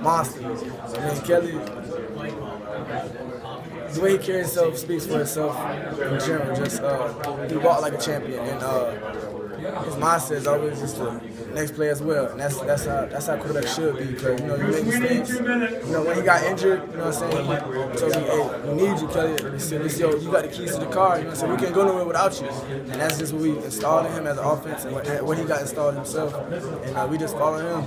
monster. Kelly, the way he carries himself speaks for itself in general. Just uh, he walked like a champion, and uh, mindset is always just the next play as well. And that's that's how that's how quarterback should be. Because you know you make mistakes. You know when he got injured, you know what I'm saying. He told me, hey, we need you, Kelly. He said, yo, you got the keys to the car. You know what I'm saying. We can't go nowhere without you. And that's just what we installed in him as an offense, and what he got installed himself. And uh, we just follow him.